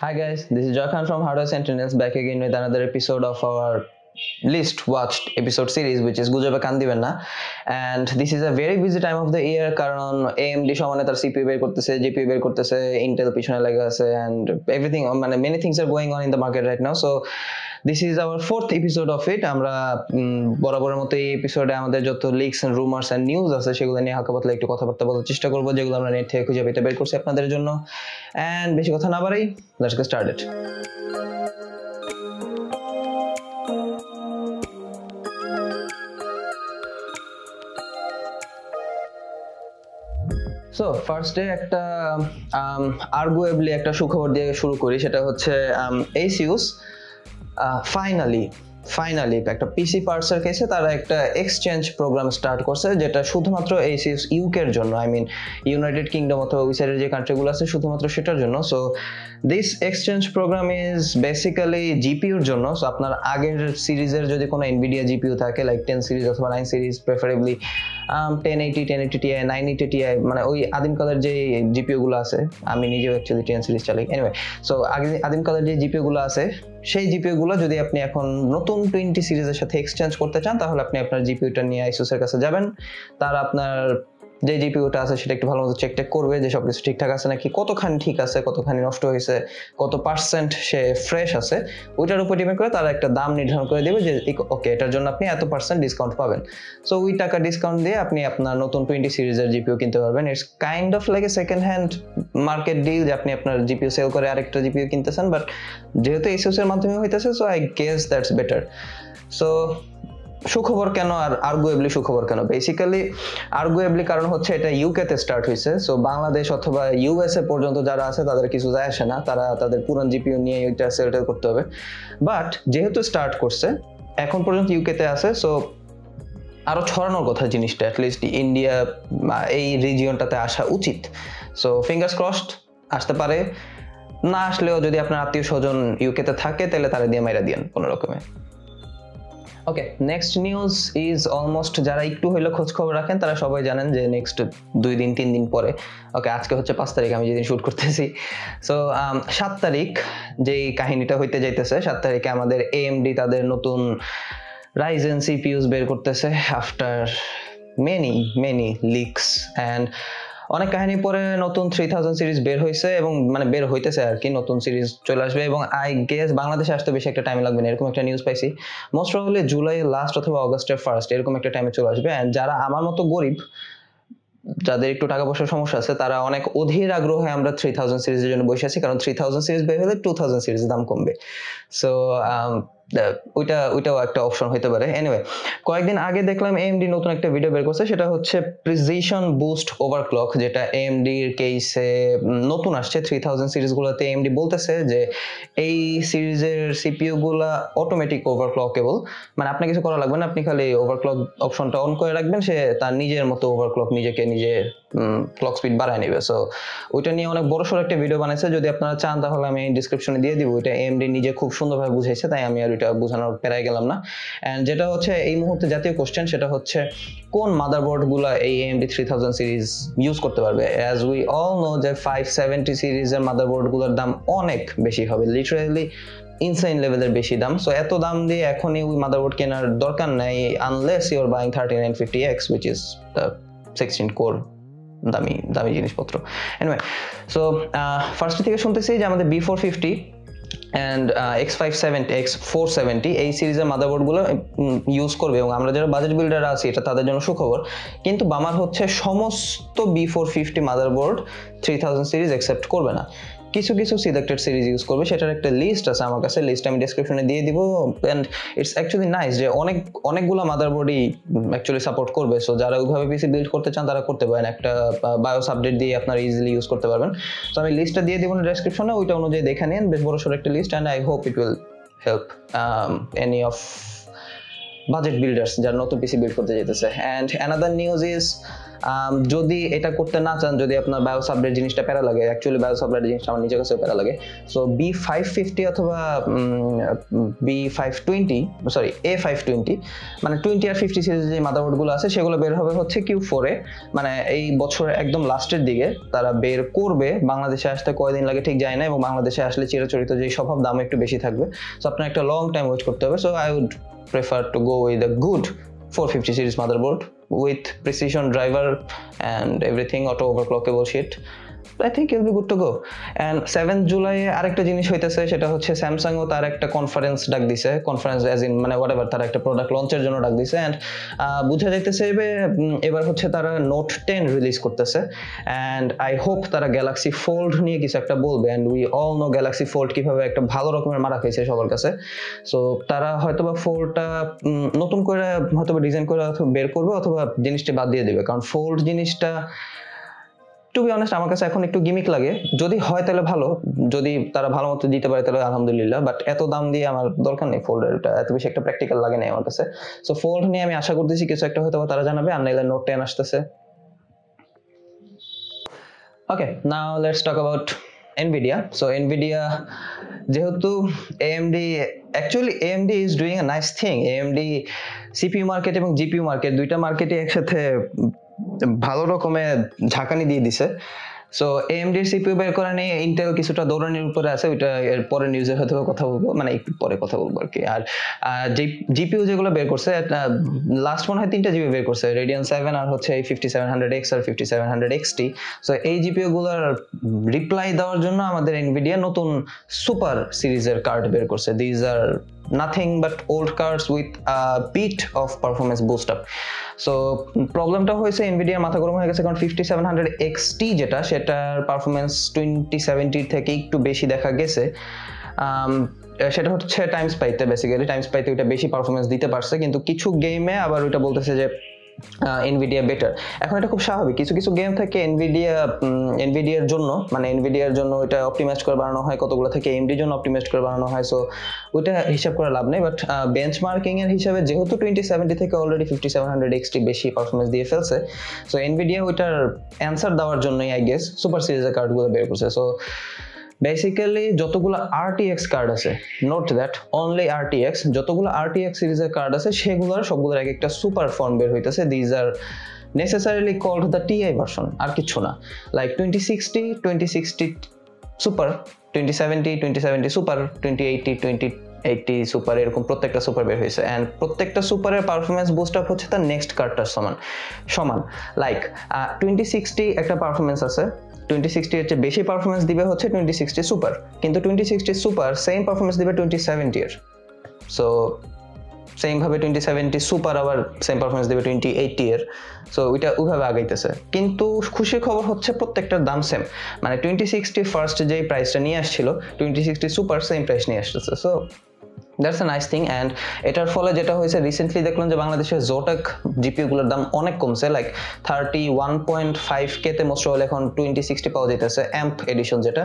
Hi guys, this is Joy Khan from Hardware Sentinels back again with another episode of our list watched episode series which is গুজবে কান দিবেন না and this is a very busy time of the year কারণ AMD সমানে তার CPU বের করতেছে GPU বের করতেছে Intel পিছনে লেগে আছে and everything মানে many things are going on in the market right now so this is our fourth episode of it আমরা বরাবরের মতো এই এপিসোডে আমাদের যত leaks and rumours and news আছে, সেগুলো নিয়ে হালকা পাতলা একটু কথাবার্তা বলার চেষ্টা করব, যেগুলো আমরা নেট থেকে খুঁজে পেতে বের করছি আপনাদের জন্য। এন্ড বেশি কথা না বাড়াই লেটস গেট স্টার্টেড সো ফার্স্টে একটা আর্গুয়েবলি একটা সুখবর দিয়ে শুরু করি, সেটা হচ্ছে এইসিউস ফাইনালি ফাইনালি একটা পিসি পার্টসের কেসে তারা একটা এক্সচেঞ্জ প্রোগ্রাম স্টার্ট করছে, যেটা শুধুমাত্র এইসিউস ইউকের জন্য আই মিন ইউনাইটেড কিংডম অথবা ওই সাইডের যে কান্ট্রিগুলো আছে, শুধুমাত্র সেটার জন্য। So this exchange program is basically জিপিউর জন্য। সো আপনার আগের সিরিজের যদি কোনো এনভিডিয়া জিপিউ থাকে লাইক টেন সিরিজ অথবা nine series preferably ten eighty ten eighty Ti nine eighty Ti মানে ওই আদিমকালের যে জিপিওগুলো আছে, আমি নিজেও অ্যাকচুয়ালি টেন সিরিজ চালাই। এনিওয়ে সো আগে আদিমকালের যে জিপিওগুলো আছে সেই জিপিওগুলো যদি আপনি এখন নতুন টোয়েন্টি সিরিজের সাথে এক্সচেঞ্জ করতে চান, তাহলে আপনি আপনার জিপিওটা নিয়ে আইসুসের কাছে যাবেন। তারা আপনার যে জিপিওটা আছে সেটা একটু ভালো মতো চেক টেক করবে যে সবকিছু ঠিকঠাক আছে নাকি, কতখানি ঠিক আছে, কতখানি নষ্ট হয়েছে, কত পার্সেন্ট সে ফ্রেশ আছে, ওইটার উপর ডিপেন্ড করে তারা একটা দাম নির্ধারণ করে দেবে যে ওকে এটার জন্য আপনি এত পার্সেন্ট ডিসকাউন্ট পাবেন। সো ওই টাকা ডিসকাউন্ট দিয়ে আপনি আপনার নতুন টোয়েন্টি সিরিজের জিপিও কিনতে পারবেন। It's kind of like a second hand market deal যে আপনি আপনার জিপিও সেল করে আরেকটা জিপিও কিনতেছেন বাট যেহেতু এসিউস এর মাধ্যমে হইতেছে so I guess that's better so সুখবর কেন আর আর্গুয়েবলি সুখবর কেন? বেসিক্যালি আর্গুয়েবলি কারণ হচ্ছে এটা ইউকেতে স্টার্ট হয়েছে সো বাংলাদেশ অথবা ইউএসএ পর্যন্ত যারা আছে তাদের কিছু যায় আসে না, তারা তাদের পুরান জিপিও নিয়ে ওইটা সেলটেল করতে হবে। বাট যেহেতু স্টার্ট করছে, এখন পর্যন্ত ইউকেতে আছে সো আরও ছড়ানোর কথা জিনিসটা অ্যাটলিস্ট ইন্ডিয়া এই রিজিয়নটাতে আসা উচিত। সো ফিঙ্গার্স ক্রসড আসতে পারে। না আসলেও যদি আপনার আত্মীয় স্বজন ইউকেতে থাকে, তাহলে তারা দিয়ে মাইরা দিয়েন কোনো রকমে। Okay next news is almost যারা একটু হইলে খোঁজ খবর রাখেন, তারা সবাই জানেন যে নেক্সট দুই দিন, তিন দিন পরে। ওকে আজকে হচ্ছে পাঁচ তারিখ, আমি যেদিন শুট করতেছি। সো সাত তারিখ যেই কাহিনীটা হইতে যাইতেছে, সাত তারিখে আমাদের এএমডি তাদের নতুন রাইজেন সিপিউস বের করতেছে after many many leaks and অনেক কাহিনী পরে নতুন থ্রি থাউজেন্ড সিরিজ বের হয়েছে এবং মানে বের হইতেছে আর কি, নতুন সিরিজ চলে আসবে এবং আই গেস বাংলাদেশে আসতে বেশি একটা টাইম লাগবে না, এরকম একটা নিউজ পাইছি। মোস্ট প্রবলি জুলাই লাস্ট অথবা অগস্টের ফার্স্ট এরকম একটা টাইমে চলে আসবে। অ্যান্ড যারা আমার মতো গরিব, যাদের একটু টাকা পয়সার সমস্যা আছে, তারা অনেক অধীর আগ্রহে আমরা থ্রি থাউজেন্ড সিরিজের জন্য বসে আছি, কারণ থ্রি থাউজেন্ড সিরিজ বের হলে টু থাউজেন্ড সিরিজের দাম কমবে। সো ওইটা, ওইটাও একটা অপশন হতে পারে। এনিওয়ে কয়েকদিন আগে দেখলাম এএমডি নতুন একটা ভিডিও বের করছে, সেটা হচ্ছে প্রিসিশন বুস্ট ওভারক্লক যেটা এএমডির কেসে নতুন আসছে। থ্রি থাউজেন্ড সিরিজগুলোতে এএমডি বলতেছে যে, এই সিরিজের সিপিইউ গুলা অটোমেটিক ওভারক্লকেবল মানে আপনার কিছু করা লাগবে না, আপনি খালি ওভারক্লক অপশনটা অন করে রাখবেন, সে তার নিজের মতো ওভারক্লক নিজেকে নিজে ক্লক স্পিড বাড়ায় নেবে। সো ওইটা নিয়ে অনেক বড় সড়ো একটা ভিডিও বানাইছে। যদি আপনারা চান, তাহলে আমি ডিসক্রিপশনে দিয়ে দিব। ওইটা এমডি নিজে খুব সুন্দরভাবে বুঝাইছে, তাই আমি আর ওইটা বোঝানোর পেরাই গেলাম না। অ্যান্ড যেটা হচ্ছে এই মুহূর্তে জাতীয় কোশ্চেন সেটা হচ্ছে কোন মাদারবোর্ডগুলা এই AMD three thousand series use করতে পারবে? অ্যাজ উই অল নো যে ফাইভ সেভেন্টি সিরিজের মাদারবোর্ডগুলোর দাম অনেক বেশি হবে লিটারেলি ইনসাইন লেভেলের বেশি দাম। সো এত দাম দিয়ে এখনই ওই মাদারবোর্ড কেনার দরকার নাই unless you're buying thirty nine fifty X which is the sixteen core দামি দামি জিনিসপত্র। এনিওয়ে সো ফার্স্ট থেকে শুনতেছি যে আমাদের B four fifty and X five seventy X four seventy এই সিরিজের মাদারবোর্ডগুলো ইউজ করবে এবং আমরা যারা বাজেট বিল্ডার আছি, এটা তাদের জন্য সুখবর। কিন্তু বামার হচ্ছে সমস্ত B four fifty motherboard three thousand series accept করবে না। কিছু কিছু সিলেক্টেড সিরিজ ইউজ করবে, সেটার একটা লিস্ট আছে আমার কাছে লিস্ট আমি ডিসক্রিপশনে দিয়ে দিব অ্যান্ড ইটস অ্যাকচুয়ালি নাইস যে অনেক, অনেকগুলো মাদারবোর্ডই অ্যাকচুয়ালি সাপোর্ট করবে সো যারা ওইভাবে পিসি বিল্ড করতে চান, তারা করতে পারেন, একটা বায়োস আপডেট দিয়ে আপনারা ইজিলি ইউজ করতে পারবেন। সো আমি লিস্টটা দিয়ে দিব না ডিসক্রিপশনে ওইটা অনুযায়ী দেখে নিন, বেশ বড় সড়ো একটা list and I hope it will help any of budget builders যারা নতুন পিসি বিল্ড করতে যেতেছে অ্যান্ড অ্যানাদার নিউজ ইজ যদি এটা করতে না চান, যদি আপনার বায়ো সাবজেক্ট জিনিসটা প্যারা লাগে অ্যাকচুয়ালি বায়ো সাবজেক্ট জিনিসটা আমার নিজের কাছে প্যারা লাগে। সো বি ফাইভ ফিফটি অথবা B five twenty sorry A five twenty মানে টোয়েন্টি আর ফিফটি সিরিজের যে মাদারবোর্ডগুলো আছে, সেগুলো বের হবে হচ্ছে কিউ ফোরে মানে এই বছরের একদম লাস্টের দিকে তারা বের করবে। বাংলাদেশে আসতে কয়দিন লাগে ঠিক যায় না এবং বাংলাদেশে আসলে চিরাচরিত যে স্বভাব দাম একটু বেশি থাকবে। সো আপনার একটা লং টাইম ওয়েট করতে হবে। So I would prefer to go with the good 450 series motherboard with precision driver and everything auto overclockable shit I think it'll be good to go. And 7th July আরেকটা জিনিস হইতেছে, সেটা হচ্ছে স্যামসাংও তার একটা conference ডাক দিছে। কনফারেন্স অ্যাজ ইন মানে হোয়াট তার একটা প্রোডাক্ট লঞ্চের জন্য ডাক দিছে। অ্যান্ড বোঝা যাইতেছে এবে- এবার হচ্ছে তারা নোট টেন রিলিজ করতেছে। অ্যান্ড আই হোপ তারা গ্যালাক্সি ফোল্ড নিয়ে কিছু একটা বলবে। And we all know Galaxy Fold কীভাবে একটা ভালো রকমের মারা খাইছে সবার কাছে। সো তারা হয়তোবা ফোল্ডটা নতুন করে হয়তোবা ডিজাইন করে বের করবে অথবা জিনিসটি বাদ দিয়ে দেবে। কারণ ফোল্ড জিনিসটা টু বি অনেস্ট আমার কাছে এখন একটু গিমিক লাগে। যদি হয় তাহলে ভালো, যদি তারা ভালো মতো দিতে পারে তাহলে আলহামদুলিল্লাহ বাট এত দাম দিয়ে আমার দরকার নেই ফোল্ডের এটা এত বেশি একটা প্র্যাকটিক্যাল লাগে নাই আমার কাছে। সো ফোল্ড নিয়ে আমি আশা করতেছি কিছু একটা হয়তো তারা জানাবে, আর নাইলে নোট টেন আসতেছে। Okay now let's talk about Nvidia so Nvidia যেহেতু AMD actually AMD is doing a nice thing AMD CPU market এবং জিপিইউ মার্কেট দুইটা মার্কেটে একসাথে ভালো রকমের ঝাঁকানি দিয়ে দিছে। সো এএমডির সিপিইউ বের করা নিয়ে ইন্টেল কিছুটা দৌড়ানির উপরে আছে, ওইটা এর পরে নিউজে হয়তো কথা বলব মানে একটু পরে কথা বলব আর কি। আর জিপিইউ যেগুলো বের করছে লাস্ট মনে হয় তিনটা জিবি বের করছে রেডিয়ান সেভেন আর হচ্ছে এই ফিফটি সেভেন হান্ড্রেড এক্স আর fifty seven hundred XT so এই জিপিইউ গুলোর রিপ্লাই দেওয়ার জন্য আমাদের এনভিডিয়া নতুন সুপার সিরিজের কার্ড বের করছে। These are nothing but old cards with bit of performance boost up so প্রবলেমটা হয়েছে এনভিডিয়ার মাথা গরম হয়ে গেছে, কারণ ফিফটি সেভেন হান্ড্রেড এক্সটি যেটা, সেটার পারফরমেন্স টোয়েন্টি সেভেন্টির থেকে একটু বেশি দেখা গেছে। সেটা হচ্ছে টাইম স্পাইতে বেসিক্যালি টাইম স্পাইতে ওইটা বেশি পারফরমেন্স দিতে পারছে, কিন্তু কিছু গেমে আবার ওইটা বলতেছে যে এনভিডিয়া বেটার এখন এটা খুব স্বাভাবিক। কিছু কিছু গেম থেকে এনভিডিয়া এনভিডিয়ার জন্য মানে এনভিডিয়ার জন্য ওইটা অপটিমাইজ করে বানানো হয়, কতগুলো থেকে এমডির জন্য অপটিমাইজ করে বানানো হয় সো ওইটা হিসাব করে লাভ নেই বাট বেঞ্চ মার্কিং এর হিসাবে যেহেতু টোয়েন্টি সেভেন্টি থেকে already fifty seven hundred XT বেশি পারফরমেন্স দিয়ে ফেলছে সো এনভিডিয়া ওইটার অ্যান্সার দেওয়ার জন্যই আই গেস সুপার সিরিজের কার্ডগুলো বের করছে সো বেসিক্যালি যতগুলো আরটিএক্স কার্ড আছে নোট দ্যাট অনলি আরটিএক্স যতগুলো আরটিএক্স সিরিজের কার্ড আছে, সেগুলোর সবগুলোর এক একটা সুপার ফর্ম বের হইতেছে। These are necessarily called the Ti version আর কিছু না। Like twenty sixty twenty sixty super twenty seventy twenty seventy super twenty eighty twenty eighty super এরকম প্রত্যেকটা সুপার বের হয়েছে অ্যান্ড প্রত্যেকটা সুপারের পারফরমেন্স বুস্ট আপ হচ্ছে তার নেক্সট কার্ডটার সমান। সমান। লাইক টোয়েন্টি সিক্সটি একটা পারফরমেন্স আছে টোয়েন্টি সিক্সটি এর চেয়ে বেশি পারফরমেন্স দিবে হচ্ছে টোয়েন্টি সিক্সটি সুপার কিন্তু twenty sixty super same performance দিবে টোয়েন্টি সেভেন্টি এর। সো সেম ভাবে টোয়েন্টি সেভেন্টি সুপার আবার সেম পারফরমেন্স দেবে টোয়েন্টি এইটি এর। সো ওইটা ওইভাবে আগাইতেছে। কিন্তু খুশির খবর হচ্ছে প্রত্যেকটার দাম সেম মানে টোয়েন্টি সিক্সটি ফার্স্ট যেই প্রাইসটা নিয়ে আসছিল twenty sixty super same price নিয়ে আসতেছে। So that's a nice thing and এটার ফলে যেটা হয়েছে রিসেন্টলি দেখলাম যে বাংলাদেশের জোটাক জিপিওগুলোর দাম অনেক কমছে like thirty one point five কেতে মোস্ট এখন টোয়েন্টি সিক্সটি পাওয়া যেতেছে অ্যাম্প এডিশন যেটা।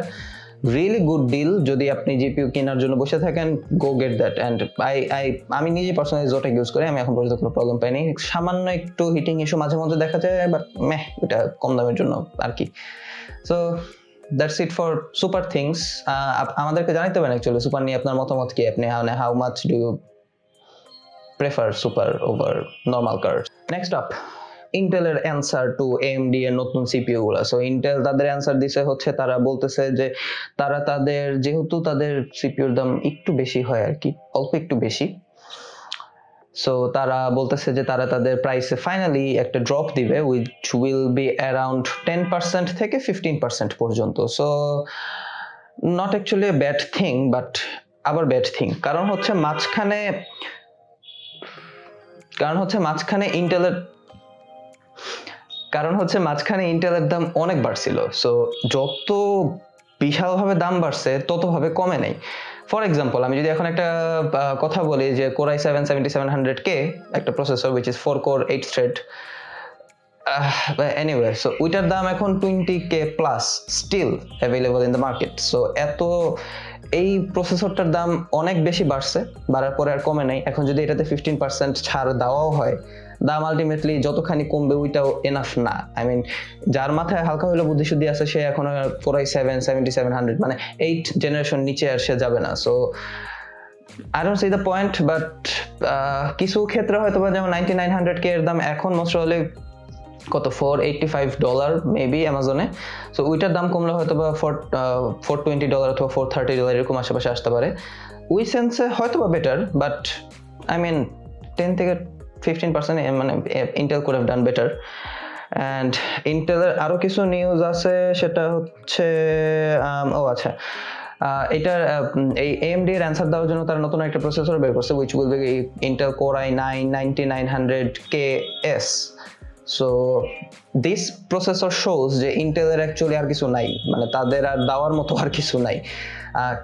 রিয়েলি গুড ডিল যদি আপনি জিপিইউ কেনার জন্য বসে থাকেন go get that and I I আমি নিজে পার্সোনালি জোটাক ইউজ করি, আমি এখন পর্যন্ত কোনো প্রবলেম পাইনি। সামান্য একটু হিটিং ইস্যু মাঝে মধ্যে দেখা যায় বাট মেহ এটা কম দামের জন্য আর কি। So that's it for super things আমাদেরকে জানাতে পারেন অ্যাকচুয়ালি সুপার নিয়ে আপনার মতামত কি? আপনি how much do you prefer super over normal cards next up ইন্টেলের অ্যান্সার টু এএমডি এর নতুন সিপিইউ গুলো। সো ইন্টেল তাদের অ্যান্সার দিছে হচ্ছে, তারা বলতেছে যে, তারা তাদের, যেহেতু তাদের সিপিইউর দাম একটু বেশি হয় আর কি, অল্প একটু বেশি সো তারা বলতেছে যে তারা তাদের প্রাইসে ফাইনালি একটা ড্রপ দিবে which will be around ten percent থেকে ফিফটিন পার্সেন্ট পর্যন্ত। So not actually bad thing but আবার ব্যাড থিং কারণ হচ্ছে মাঝখানে, কারণ হচ্ছে মাঝখানে ইন্টেলের কারণ হচ্ছে মাঝখানে ইন্টেলের দাম অনেক বাড়ছিল। সো যত বিশালভাবে দাম বাড়ছে, ততভাবে কমে নেই। ফর এক্সাম্পল আমি যদি এখন একটা কথা বলি যে core i seven seventy seven hundred K একটা processor which is four core eight thread anyway so ওইটার দাম এখন twenty K plus still available in the market so এত, এই প্রসেসরটার দাম অনেক বেশি বাড়ছে, বাড়ার পরে আর কমে নাই। এখন যদি এটাতে ফিফটিন পার্সেন্ট ছাড় দেওয়াও হয় দাম আলটিমেটলি যতখানি কমবে ওইটাও এনাফ না। আই মিন যার মাথায় হালকা হলে বুদ্ধি শুদ্ধি আছে, সে এখন core i seven seventy seven hundred মানে এইট জেনারেশন নিচে আর সে যাবে না। So I don't see the point but কিছু ক্ষেত্রে হয়তো বা যেমন নাইনটি নাইন হান্ড্রেড কে এর দাম এখন মোস্ট হলে কত? Four eighty five dollar maybe অ্যামাজনে সো ওইটার দাম কমলে হয়তো বা ফোর ফোর টোয়েন্টি ডলার অথবা ফোর থার্টি ডলার এরকম আশেপাশে আসতে পারে। ওই সেন্সে হয়তো বা better but I mean ten থেকে ফিফটিন পার্সেন্ট মানে ইন্টেল করে ডান বেটার অ্যান্ড ইন্টেলের আরও কিছু নিউজ আছে সেটা হচ্ছে um, ও আচ্ছা এটার এই এএমডি এর অ্যান্সার দেওয়ার জন্য তারা নতুন একটা প্রসেসর বের করছে which will be Intel core I nine ninety nine hundred K S so this processor shows যে ইন্টেলের অ্যাকচুয়ালি আর কিছু নাই। মানে তাদের আর দেওয়ার মতো আর কিছু নাই।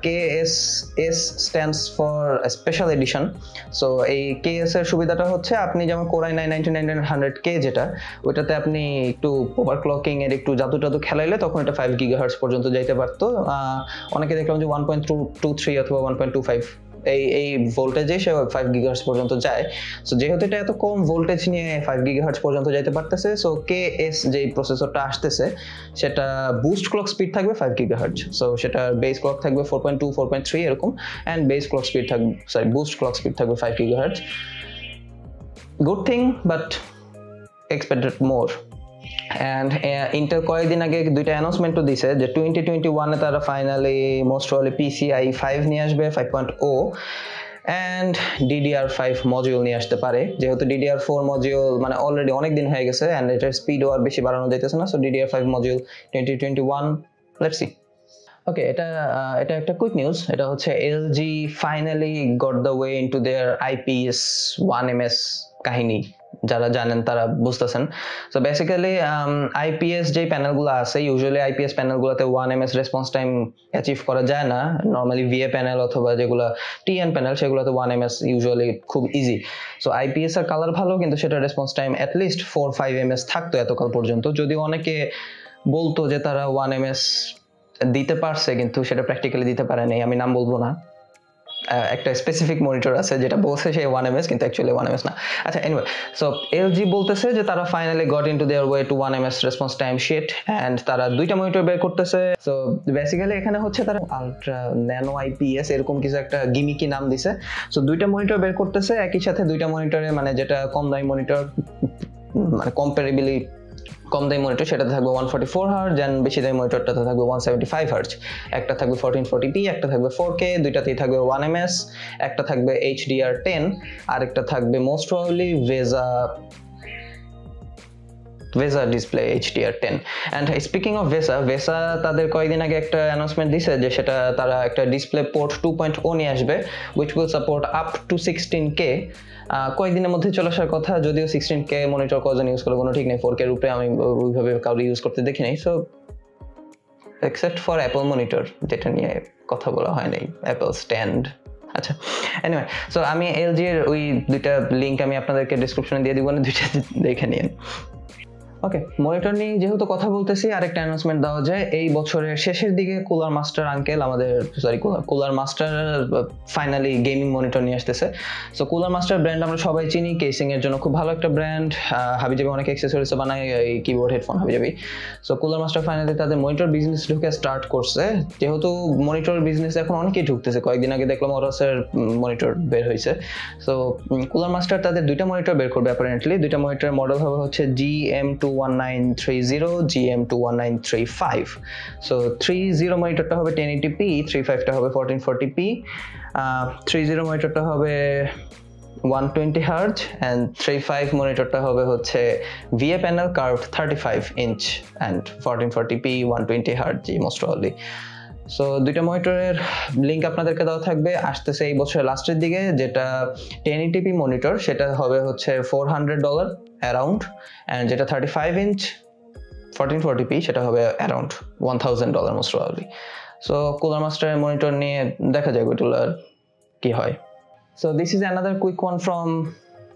K S S stands for special edition so এই কে এস এর সুবিধাটা হচ্ছে আপনি যেমন core i nine ninety nine hundred K যেটা, ওইটাতে আপনি একটু ওভার ক্লকিং এর একটু জাদু টাদু খেলাইলে তখন এটা ফাইভ গিগা হার্স পর্যন্ত যাইতে পারতো। অনেকে দেখলাম যে one point two two three অথবা ওয়ান পয়েন্ট টু ফাইভ এই এই ভোল্টেজে সে ফাইভ গিগাহার্স পর্যন্ত যায়। সো যেহেতু এটা এত কম ভোল্টেজ নিয়ে ফাইভ গিগাহার্স পর্যন্ত যাইতে পারতেছে সো কে এস যে প্রসেসরটা আসতেছে, সেটা বুস্ট ক্লক স্পিড থাকবে ফাইভ গিগাহার্জ সো সেটা বেস ক্লক থাকবে four point two four point three এরকম অ্যান্ড বেস ক্লক স্পিড থাকবে সরি বুস্ট ক্লক স্পিড থাকবে five gigahertz good thing but expected more and Intel কয়েকদিন আগে দুইটা অ্যানাউন্সমেন্টও দিছে যে টোয়েন্টি টোয়েন্টি ওয়ানে তারা finally most probably PCIe five নিয়ে আসবে five point O and DDR five module নিয়ে আসতে পারে। যেহেতু ডিডিআর ফোর মজিউল মানে অলরেডি অনেক দিন হয়ে গেছে অ্যান্ড এটার স্পিডও আর বেশি বাড়ানো যাইতেছে না। So DDR five module twenty twenty one let's see okay এটা এটা একটা কুইক নিউজ এটা হচ্ছে LG finally got the way into their IPS one M S কাহিনী। যারা জানেন তারা বুঝতেছেন। সো বেসিক্যালি আইপিএস যে প্যানেলগুলো আছে usually IPS প্যানেলগুলোতে one M S response time achieve করা যায় না। নর্মালি ভিএ প্যানেল অথবা যেগুলো টিএন প্যানেল সেগুলোতে ওয়ান এম এস ইউজুয়ালি খুব ইজি সো আইপিএস এর কালার ভালো, কিন্তু সেটা response time at least four five M S থাকতো এতকাল পর্যন্ত। যদি অনেকে বলতো যে তারা ওয়ান এম এস দিতে পারছে, কিন্তু সেটা প্র্যাকটিক্যালি দিতে পারে নাই আমি নাম বলব না। একটা স্পেসিফিক মনিটর আছে যেটা বলছে সেই ওয়ান এম এস কিন্তু অ্যাকচুয়ালি ওয়ান এম এস না। আচ্ছা এনিওয়ে সো এলজি বলতেছে যে তারা finally got into their way to one M S response time shit and তারা দুইটা মনিটর বের করতেছে। সো বেসিক্যালি এখানে হচ্ছে তারা আলট্রা ন্যানো আইপিএস এরকম কিছু একটা গিমিকি নাম দিছে। সো দুইটা মনিটর বের করতেছে, একই সাথে দুইটা মনিটরে মানে যেটা কম দামি মনিটর মানে কম্পারেবলি কম দামি মনিটর সেটাতে থাকবে one forty four hertz and বেশি দামি মনিটরটাতে থাকবে ওয়ান সেভেন্টি ফাইভ হার্জ একটা থাকবে ফোরটিন ফোর্টি পি একটা থাকবে ফোর কে দুইটাতেই থাকবে ওয়ান এম এস একটা থাকবে এইচডিআর টেন আর একটা থাকবে মোস্ট প্রবলি ভেজা VESA display HDR ten and speaking of VESA VESA তাদের কয়েকদিন আগে একটা অ্যানাউন্সমেন্ট দিছে যে সেটা তারা একটা display port two point O নিয়ে আসবে which will support up to sixteen K কয়েকদিনের মধ্যে চলে আসার কথা, যদিও সিক্সটিন কে মনিটর কজন ইউজ করে কোনো ঠিক নেই ফোর কের উপরে আমি ওইভাবে কাউকে ইউজ করতে দেখি নাই। So except for Apple monitor যেটা নিয়ে কথা বলা হয় নাই অ্যাপল স্ট্যান্ড আচ্ছা এনিওয়ে সো আমি এলজি এর ওই দুইটা লিঙ্ক আমি আপনাদেরকে ডিসক্রিপশনে দিয়ে দিব না, দুইটা দেখে নিন। ওকে মনিটর নিয়ে যেহেতু কথা বলতেছি, আরেকটা অ্যানাউন্সমেন্ট দেওয়া যায়। এই বছরের শেষের দিকে কুলার মাস্টার আঙ্কেল আমাদের sorry Cooler Master finally gaming monitor নিয়ে আসতেছে। সো কুলার মাস্টার ব্র্যান্ড আমরা সবাই চিনি কেসিং এর জন্য খুব ভালো একটা ব্র্যান্ড হাবিজাবি অনেক অ্যাক্সেসরিজ বানায়, এই কিবোর্ড হেডফোন হাবিজাবি সো কুলার মাস্টার ফাইনালি তাদের মনিটর বিজনেস ঢুকে স্টার্ট করছে। যেহেতু মনিটর বিজনেস এখন অনেকেই ঢুকতেছে। কয়েকদিন আগে দেখলাম ওরাসের মনিটর বের হয়েছে। সো কুলার মাস্টার তাদের দুইটা মনিটর বের করবে অ্যাপারেন্টলি দুইটা মনিটর মডেল হবে হচ্ছে G M two one nine three zero G M two one nine three five so three zero মনিটরটা হবে টেন এইটি পি থ্রি ফাইভটা হবে fourteen forty P three zero মনিটরটা হবে one twenty hertz and three five মনিটরটা হবে হচ্ছে VA panel curve thirty five inch and fourteen forty P one twenty hertz G mostly so দুইটা মনিটরের link আপনাদেরকে দেওয়া থাকবে। আসতেছে এই বছরের লাস্টের দিকে, যেটা টেন ইটিপি মনিটর সেটা হবে হচ্ছে four hundred dollar around and যেটা thirty five inch fourteen forty P সেটা হবে around one thousand dollar most probably so cooler মাস্টারের মনিটর নিয়ে দেখা যাক ওইগুলোর কি হয়। So this is another quick one from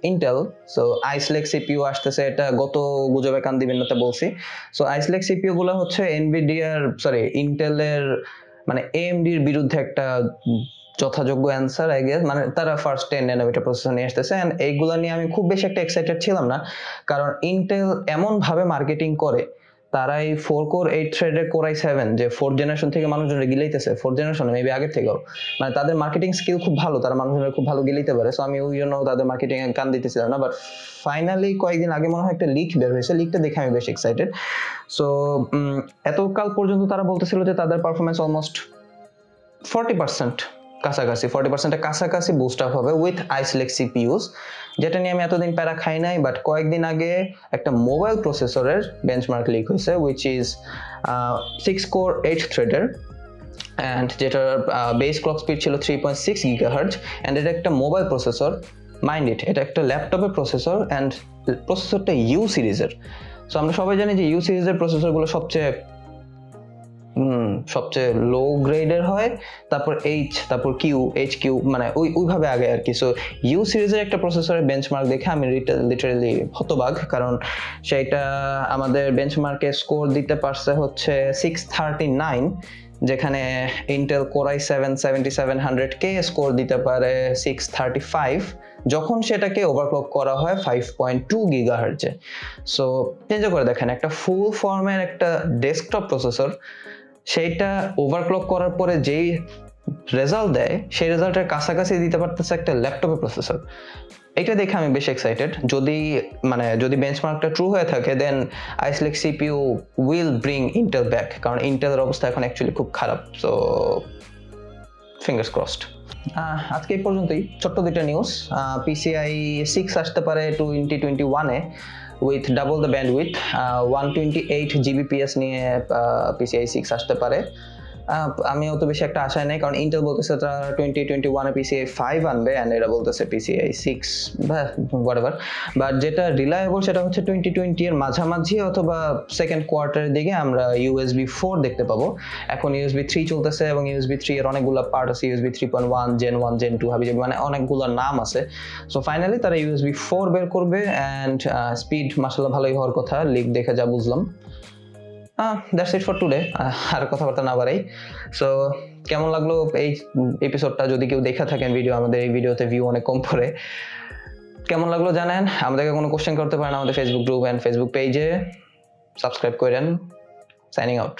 Intel so Ice Lake CPU আসতেছে, এটা গত গুজবে না বলছি। সো আইসলেক সিপিউ গুলো হচ্ছে এনভিডিয়ার সরি ইন্টেলের মানে এএমডির বিরুদ্ধে একটা যথাযোগ্য অ্যান্সার আই গেস মানে তারা ফার্স্ট টেন ন্যানোমিটার প্রসেসর নিয়ে আসতেছে। অ্যান্ড এইগুলো নিয়ে আমি খুব বেশি একটা এক্সাইটেড ছিলাম না, কারণ ইন্টেল এমনভাবে মার্কেটিং করে তারা এই ফোর কোর এইট থ্রেডের কোরাই সেভেন যে ফোর্থ জেনারেশন থেকে মানুষজন গিলাইতেছে ফোর্থ জেনারেশন মেবি আগের থেকেও। মানে তাদের মার্কেটিং স্কিল খুব ভালো, তারা মানুষজনের খুব ভালো গিলাইতে পারে। সো আমি ওই জন্য তাদের মার্কেটিং এ কান দিতেছিলাম না বাট ফাইনালি কয়েকদিন আগে মনে হয় একটা লিক বের হয়েছে। লিকটা দেখে আমি বেশ এক্সাইটেড সো এতকাল পর্যন্ত তারা বলতেছিল যে তাদের পারফরমেন্স অলমোস্ট ফর্টি পার্সেন্ট কাছাকাছি ফর্টি পার্সেন্টের কাছাকাছি বুস্ট আপ হবে উইথ আইসলেক সিপিউস যেটা নিয়ে আমি এতদিন প্যারা খাই নাই বাট কয়েকদিন আগে একটা মোবাইল প্রসেসরের বেঞ্চমার্ক লিক হয়েছে which is six core eight থ্রেডের অ্যান্ড যেটার বেস ক্লক স্পিড ছিল three point six gigahertz and এটা একটা মোবাইল প্রসেসর মাইন্ড ইট এটা একটা ল্যাপটপের প্রসেসর অ্যান্ড প্রসেসরটা ইউ সিরিজের সো আমরা সবাই জানি যে ইউ সিরিজের প্রসেসরগুলো সবচেয়ে সবচেয়ে লো গ্রেডের হয়, তারপর এইচ তারপর কিউ এইচ কিউ মানে ওই, ওইভাবে আগে আর কি। সো ইউ সিরিজের একটা প্রসেসরের বেঞ্চমার্ক দেখে আমি লিটারেলি হতবাগ কারণ সেইটা আমাদের বেঞ্চমার্কে স্কোর দিতে পারছে হচ্ছে সিক্স থার্টি নাইন যেখানে Intel Core i seven seventy seven hundred K score দিতে পারে সিক্স থার্টি ফাইভ যখন সেটাকে ওভারক্লক করা হয় ফাইভ পয়েন্ট টু গিগা হার্জে সো চেঞ্জ করে দেখেন, একটা ফুল ফর্মের একটা ডেস্কটপ প্রসেসর সেইটা ওভারক্লক করার পরে যেই রেজাল্ট দেয়, সেই রেজাল্টের কাছাকাছি দিতে পারতেছে একটা ল্যাপটপের প্রসেসর এটা দেখে আমি বেশ এক্সাইটেড যদি মানে যদি বেঞ্চমার্কটা ট্রু হয়ে থাকে then Ice Lake CPU will bring Intel back কারণ ইন্টেলের অবস্থা এখন অ্যাকচুয়ালি খুব খারাপ। সো ফিঙ্গার্স ক্রসড আজকে এই পর্যন্তই। ছোট্ট দুইটা নিউজ পিসিআই সিক্স আসতে পারে টোয়েন্টি টোয়েন্টি ওয়ানে with double the band with one twenty eight Gbps নিয়ে পিসিআই সিক্স আসতে পারে। আমি অত বেশি একটা আশায় নেই, কারণ ইন্টেল বলতেছে তারা টোয়েন্টি টোয়েন্টি ওয়ানে পিসিআই ফাইভ আনবে অ্যান্ড এরা বলতেছে পিসিআই সিক্স বা বাট যেটা রিলায়েবল সেটা হচ্ছে টোয়েন্টি টোয়েন্টি এর মাঝামাঝি অথবা সেকেন্ড কোয়ার্টারের দিকে আমরা ইউএসবি ফোর দেখতে পাবো। এখন ইউএসবি থ্রি চলতেছে এবং ইউএসবি থ্রি এর অনেকগুলো পার্ট আছে USB three point one gen one gen two হাবি মানে অনেকগুলো নাম আছে। সো ফাইনালি তারা ইউএসবি ফোর বের করবে অ্যান্ড স্পিড মাসাল্লাহ ভালোই হওয়ার কথা লিক দেখে যা বুঝলাম। দ্যাটস ইট ফর টুডে আর কথাবার্তা না বাড়াই। সো কেমন লাগল এই এপিসোডটা যদি কেউ দেখা থাকেন ভিডিও আমাদের এই ভিডিওতে ভিউ অনেক কম পড়ে। কেমন লাগল জানেন? আমাদেরকে কোনো কোশ্চেন করতে পারেন আমাদের ফেসবুক গ্রুপ অ্যান্ড ফেসবুক পেজে সাবস্ক্রাইব করেন। Signing out